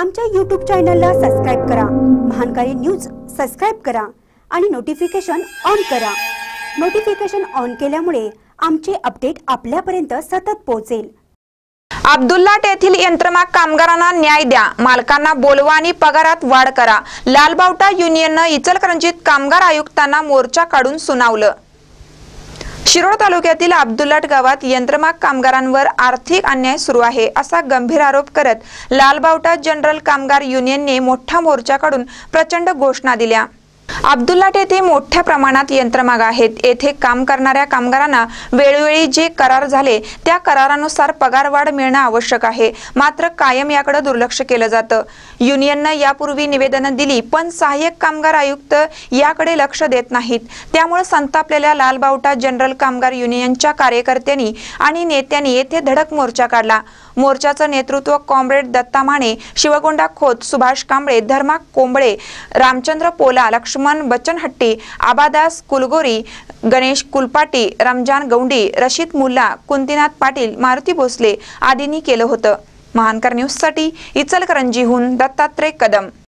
आमच्या यूट्यूब चॅनलला सबस्क्राईब करा. महानकारी न्यूज सबस्क्राईब करा आणि नोटिफिकेशन ऑन करा. नोटिफिकेशन ऑन केल्यामुळे आमचे अपडेट आपल्यापर्यंत सतत पोहोचेल. अब्दुल्लाट येथील यंत्रमाग कामगारांना न्याय द्या. मालकांना बोलवा आणि पगारात वाढ करा. लालबावटा युनियननं इचलकरंजीत कामगार आयुक्तांना मोर्चा काढून सुनावलं. शिरोळ तालुक्यातील अब्दुल्लाट गावात यंत्रमाग कामगारांवर आर्थिक अन्याय सुरू आहे असा गंभीर आरोप करत लालबावटा जनरल कामगार युनियनने मोठा मोर्चा काढून प्रचंड घोषणा दिल्या. अब्दुल्लाट येथे मोठ्या प्रमाणात यंत्रमाग आहेत. येथे काम करणाऱ्या कामगारांना वेळोवेळी जे करार झाले त्या करारानुसार पगारवाढ मिळणं आवश्यक आहे. मात्र कायम याकडे दुर्लक्ष केलं जातं. युनियननं यापूर्वी निवेदनं दिली पण सहाय्यक कामगार आयुक्त याकडे लक्ष देत नाहीत. त्यामुळे संतापलेल्या लालबावटा जनरल कामगार युनियनच्या कार्यकर्त्यांनी आणि नेत्यांनी येथे धडक मोर्चा काढला. मोर्चाचं नेतृत्व कॉम्रेड दत्ता माने शिवगोंडा खोत सुभाष कांबळे धर्मा कोंबळे रामचंद्र पोला लक्ष्मण लक्ष्मण बच्चनहट्टी आबादास कुलगोरी गणेश कुलपाटी रमजान गौंडी रशीद मुल्ला कुंतीनाथ पाटील मारुती भोसले आदींनी केलं होतं. महानकर न्यूजसाठी इचलकरंजीहून दत्तात्रय कदम.